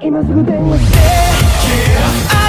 今すぐ電話して。